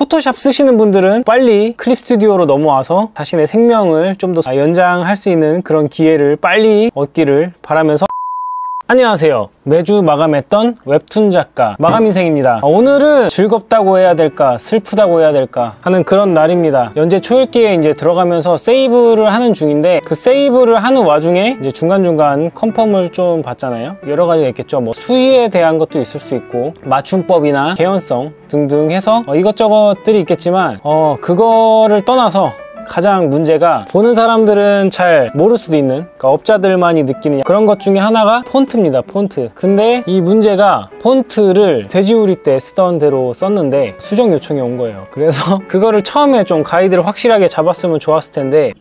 포토샵 쓰시는 분들은 빨리 클립 스튜디오로 넘어와서 자신의 생명을 좀 더 연장할 수 있는 그런 기회를 빨리 얻기를 바라면서 안녕하세요. 매주 마감했던 웹툰 작가 마감인생입니다. 오늘은 즐겁다고 해야 될까 슬프다고 해야 될까 하는 그런 날입니다. 연재 초읽기에 이제 들어가면서 세이브를 하는 중인데 그 세이브를 하는 와중에 이제 중간중간 컨펌을 좀 받잖아요. 여러 가지가 있겠죠. 뭐 수위에 대한 것도 있을 수 있고 맞춤법이나 개연성 등등 해서 어, 이것저것들이 있겠지만 어 그거를 떠나서 가장 문제가 보는 사람들은 잘 모를 수도 있는 그러니까 업자들만이 느끼는 그런 것 중에 하나가 폰트입니다 폰트. 근데 이 문제가 폰트를 돼지우리 때 쓰던 대로 썼는데 수정 요청이 온 거예요. 그래서 그거를 처음에 좀 가이드를 확실하게 잡았으면 좋았을 텐데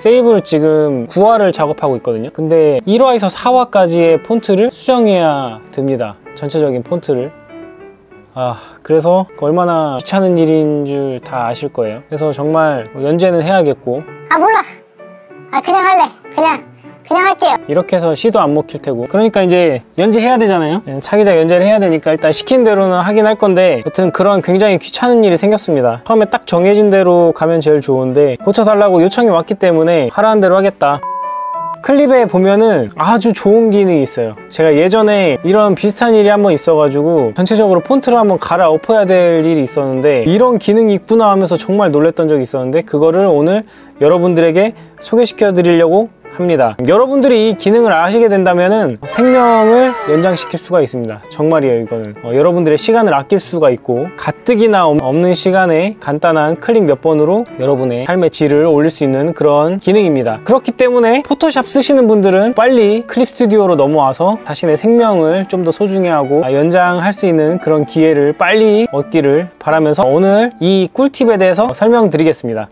세이브를 지금 9화를 작업하고 있거든요. 근데 1화에서 4화까지의 폰트를 수정해야 됩니다. 전체적인 폰트를 아 그래서 얼마나 귀찮은 일인 줄 다 아실 거예요. 그래서 정말 연재는 해야겠고. 아 몰라. 아 그냥 할래. 그냥 그냥 할게요. 이렇게 해서 시도 안 먹힐 테고. 그러니까 이제 연재해야 되잖아요. 차기작 연재를 해야 되니까 일단 시킨 대로는 하긴 할 건데 여튼 그런 굉장히 귀찮은 일이 생겼습니다. 처음에 딱 정해진 대로 가면 제일 좋은데 고쳐달라고 요청이 왔기 때문에 하라는 대로 하겠다 클립에 보면은 아주 좋은 기능이 있어요. 제가 예전에 이런 비슷한 일이 한번 있어가지고 전체적으로 폰트를 한번 갈아엎어야 될 일이 있었는데 이런 기능이 있구나 하면서 정말 놀랬던 적이 있었는데 그거를 오늘 여러분들에게 소개시켜 드리려고 합니다. 여러분들이 이 기능을 아시게 된다면 생명을 연장시킬 수가 있습니다. 정말이에요 이거는. 어, 여러분들의 시간을 아낄 수가 있고 가뜩이나 없는 시간에 간단한 클릭 몇 번으로 여러분의 삶의 질을 올릴 수 있는 그런 기능입니다. 그렇기 때문에 포토샵 쓰시는 분들은 빨리 클립 스튜디오로 넘어와서 자신의 생명을 좀 더 소중히 하고 아, 연장할 수 있는 그런 기회를 빨리 얻기를 바라면서 오늘 이 꿀팁에 대해서 설명드리겠습니다.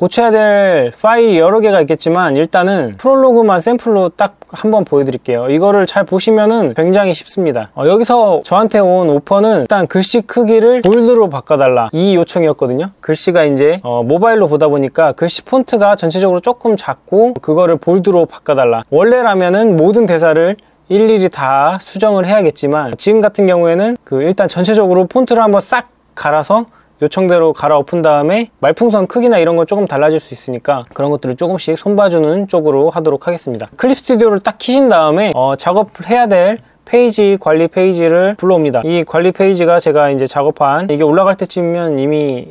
고쳐야 될 파일이 여러 개가 있겠지만 일단은 프롤로그만 샘플로 딱 한번 보여드릴게요. 이거를 잘 보시면은 굉장히 쉽습니다. 어, 여기서 저한테 온 오퍼는 일단 글씨 크기를 볼드로 바꿔달라. 이 요청이었거든요. 글씨가 이제 어, 모바일로 보다 보니까 글씨 폰트가 전체적으로 조금 작고 그거를 볼드로 바꿔달라. 원래라면은 모든 대사를 일일이 다 수정을 해야겠지만 지금 같은 경우에는 그 일단 전체적으로 폰트를 한번 싹 갈아서 요청대로 갈아엎은 다음에 말풍선 크기나 이런 거 조금 달라질 수 있으니까 그런 것들을 조금씩 손봐주는 쪽으로 하도록 하겠습니다. 클립 스튜디오를 딱 키신 다음에 어, 작업을 해야 될 페이지 관리 페이지를 불러옵니다. 이 관리 페이지가 제가 이제 작업한 이게 올라갈 때쯤이면 이미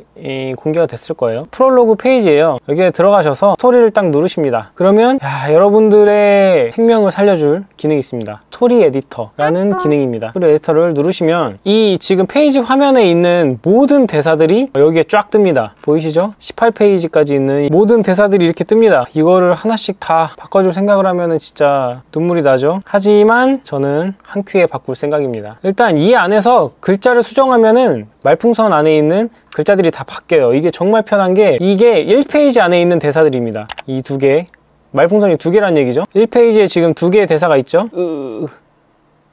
공개가 됐을 거예요. 프롤로그 페이지예요. 여기에 들어가셔서 스토리를 딱 누르십니다. 그러면 야, 여러분들의 생명을 살려줄 기능이 있습니다. 스토리 에디터라는 기능입니다. 스토리 에디터를 누르시면 이 지금 페이지 화면에 있는 모든 대사들이 여기에 쫙 뜹니다. 보이시죠? 18페이지까지 있는 모든 대사들이 이렇게 뜹니다. 이거를 하나씩 다 바꿔줄 생각을 하면 진짜 눈물이 나죠? 하지만 저는 한 큐에 바꿀 생각입니다. 일단 이 안에서 글자를 수정하면은 말풍선 안에 있는 글자들이 다 바뀌어요. 이게 정말 편한 게 이게 1페이지 안에 있는 대사들입니다. 이 두 개. 말풍선이 두 개란 얘기죠? 1페이지에 지금 두 개의 대사가 있죠? 으...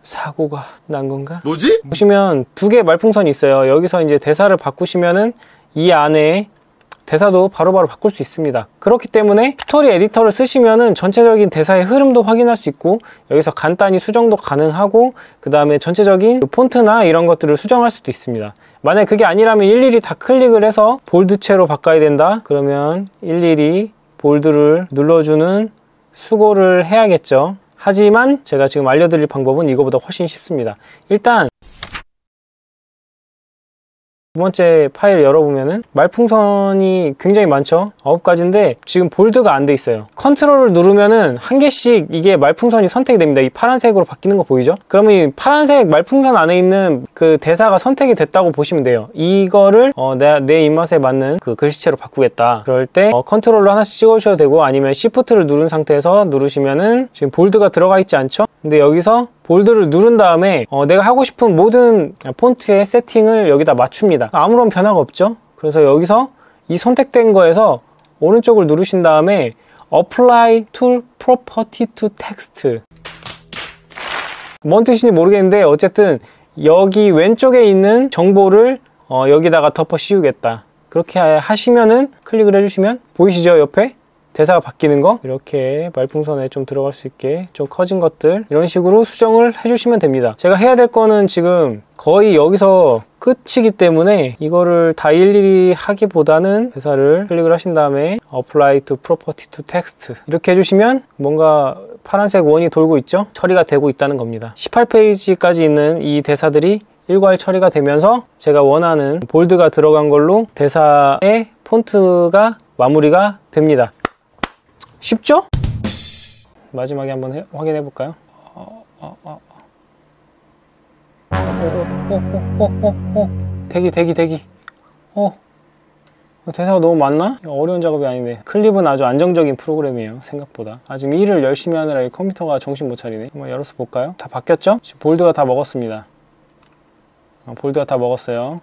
사고가 난 건가? 뭐지? 보시면 두 개의 말풍선이 있어요. 여기서 이제 대사를 바꾸시면은 이 안에 대사도 바로바로 바로 바꿀 수 있습니다. 그렇기 때문에 스토리 에디터를 쓰시면은 전체적인 대사의 흐름도 확인할 수 있고 여기서 간단히 수정도 가능하고 그 다음에 전체적인 폰트나 이런 것들을 수정할 수도 있습니다. 만약 그게 아니라면 일일이 다 클릭을 해서 볼드체로 바꿔야 된다? 그러면 일일이 bold를 눌러주는 수고를 해야겠죠. 하지만 제가 지금 알려드릴 방법은 이거보다 훨씬 쉽습니다. 일단 두 번째 파일 열어보면은 말풍선이 굉장히 많죠? 9가지인데 지금 bold가 안 돼 있어요. 컨트롤을 누르면은 한 개씩 이게 말풍선이 선택이 됩니다. 이 파란색으로 바뀌는 거 보이죠? 그러면 이 파란색 말풍선 안에 있는 그 대사가 선택이 됐다고 보시면 돼요. 이거를 어, 내, 내 입맛에 맞는 그 글씨체로 바꾸겠다. 그럴 때 어, 컨트롤로 하나씩 찍어주셔도 되고 아니면 시프트를 누른 상태에서 누르시면은 지금 볼드가 들어가 있지 않죠? 근데 여기서 볼드를 누른 다음에 어, 내가 하고 싶은 모든 폰트의 세팅을 여기다 맞춥니다. 아무런 변화가 없죠? 그래서 여기서 이 선택된 거에서 오른쪽을 누르신 다음에 Apply to Property to Text. 뭔 뜻인지 모르겠는데 어쨌든 여기 왼쪽에 있는 정보를 어, 여기다가 덮어 씌우겠다. 그렇게 하시면은 클릭을 해주시면 보이시죠 옆에 대사가 바뀌는 거 이렇게 말풍선에 좀 들어갈 수 있게 좀 커진 것들 이런 식으로 수정을 해주시면 됩니다. 제가 해야 될 거는 지금 거의 여기서 끝이기 때문에 이거를 다 일일이 하기보다는 대사를 클릭을 하신 다음에 Apply to Property to Text 이렇게 해주시면 뭔가 파란색 원이 돌고 있죠? 처리가 되고 있다는 겁니다. 18페이지까지 있는 이 대사들이 일괄 처리가 되면서 제가 원하는 볼드가 들어간 걸로 대사의 폰트가 마무리가 됩니다. 쉽죠? 마지막에 한번 해- 확인해 볼까요? 어, 어, 어. 어, 어, 어, 어, 어, 어. 대기, 대기, 대기. 어. 대사가 너무 많나? 어려운 작업이 아닌데 클립은 아주 안정적인 프로그램이에요 생각보다 아 지금 일을 열심히 하느라 이 컴퓨터가 정신 못 차리네 한번 열어서 볼까요? 다 바뀌었죠? 지금 볼드가 다 먹었습니다 어, bold가 다 먹었어요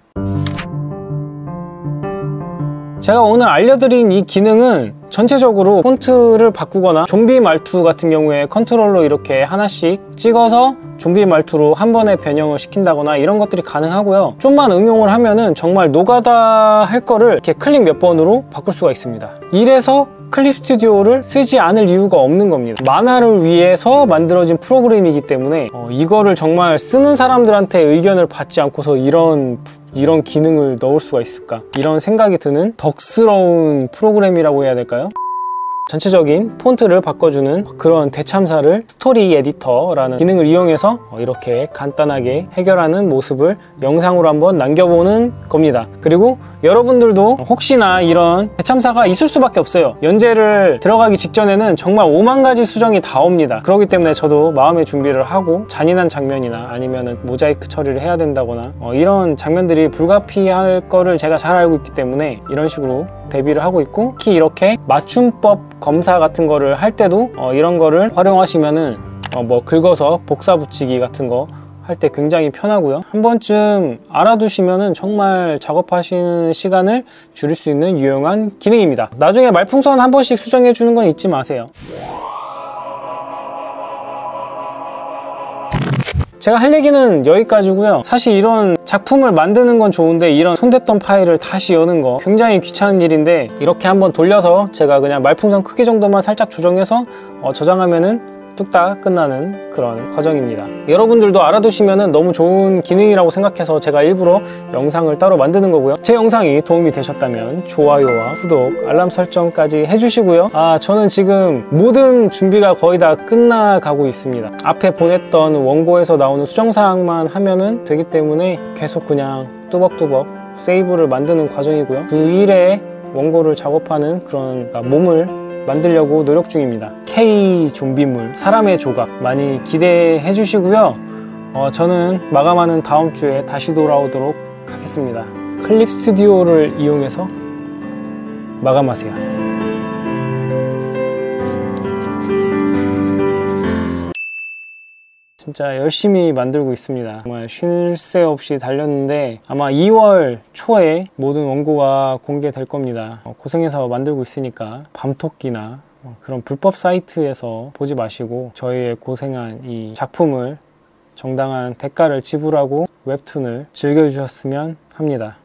제가 오늘 알려드린 이 기능은 전체적으로 폰트를 바꾸거나 좀비 말투 같은 경우에 컨트롤로 이렇게 하나씩 찍어서 좀비 말투로 한 번에 변형을 시킨다거나 이런 것들이 가능하고요. 좀만 응용을 하면은 정말 노가다 할 거를 이렇게 클릭 몇 번으로 바꿀 수가 있습니다. 이래서 클립 스튜디오를 쓰지 않을 이유가 없는 겁니다. 만화를 위해서 만들어진 프로그램이기 때문에 어, 이거를 정말 쓰는 사람들한테 의견을 받지 않고서 이런 이런 기능을 넣을 수가 있을까? 이런 생각이 드는 덕스러운 프로그램이라고 해야 될까요? 전체적인 폰트를 바꿔주는 그런 대참사를 스토리 에디터라는 기능을 이용해서 이렇게 간단하게 해결하는 모습을 영상으로 한번 남겨보는 겁니다. 그리고 여러분들도 혹시나 이런 대참사가 있을 수밖에 없어요. 연재를 들어가기 직전에는 정말 5만 가지 수정이 다 옵니다. 그렇기 때문에 저도 마음의 준비를 하고 잔인한 장면이나 아니면 모자이크 처리를 해야 된다거나 어, 이런 장면들이 불가피할 거를 제가 잘 알고 있기 때문에 이런 식으로 대비를 하고 있고 특히 이렇게 맞춤법 검사 같은 거를 할 때도 어, 이런 거를 활용하시면은 어, 뭐 긁어서 복사 붙이기 같은 거 할 때 굉장히 편하고요. 한 번쯤 알아두시면은 정말 작업하시는 시간을 줄일 수 있는 유용한 기능입니다. 나중에 말풍선 한 번씩 수정해 주는 건 잊지 마세요. 제가 할 얘기는 여기까지고요. 사실 이런 작품을 만드는 건 좋은데 이런 손댔던 파일을 다시 여는 거 굉장히 귀찮은 일인데 이렇게 한번 돌려서 제가 그냥 말풍선 크기 정도만 살짝 조정해서 어, 저장하면은 뚝딱 끝나는 그런 과정입니다. 여러분들도 알아두시면 너무 좋은 기능이라고 생각해서 제가 일부러 영상을 따로 만드는 거고요. 제 영상이 도움이 되셨다면 좋아요와 구독, 알람 설정까지 해주시고요. 아, 저는 지금 모든 준비가 거의 다 끝나가고 있습니다. 앞에 보냈던 원고에서 나오는 수정사항만 하면은 되기 때문에 계속 그냥 뚜벅뚜벅 세이브를 만드는 과정이고요. 주 1회 원고를 작업하는 그런 몸을 만들려고 노력 중입니다. K 좀비물, 사람의 조각 많이 기대해 주시고요. 어, 저는 마감하는 다음 주에 다시 돌아오도록 하겠습니다. 클립 스튜디오를 이용해서 마감하세요. 진짜 열심히 만들고 있습니다. 정말 쉴 새 없이 달렸는데 아마 2월 초에 모든 원고가 공개될 겁니다. 어, 고생해서 만들고 있으니까 밤토끼나 어, 그런 불법 사이트에서 보지 마시고 저희의 고생한 이 작품을 정당한 대가를 지불하고 웹툰을 즐겨주셨으면 합니다.